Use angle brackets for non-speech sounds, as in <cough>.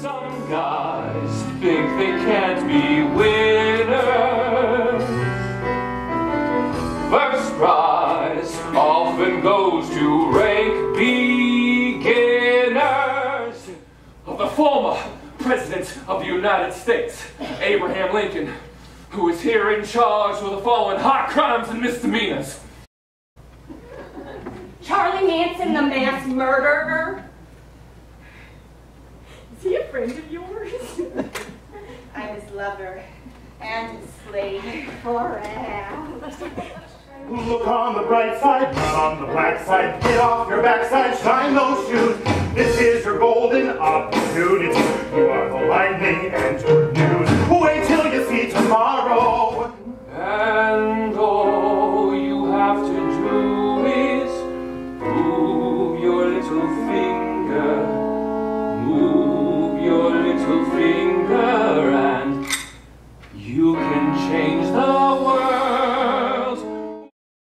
Some guys think they can't be winners. First prize often goes to rank beginners. Of the former President of the United States, Abraham Lincoln, who is here in charge with the following hot crimes and misdemeanors. Charlie Manson, the mass murderer. Is he a friend of yours? <laughs> I'm his lover and his slave forever. Look on the bright side, not on the black side. Get off your backside, shine those shoes. This is your golden opportunity. You are the lightning and can change the